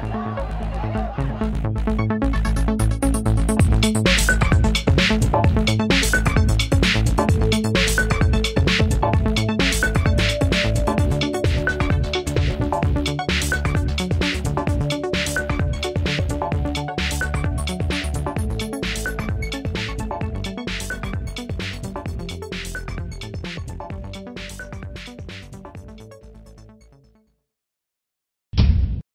Bye.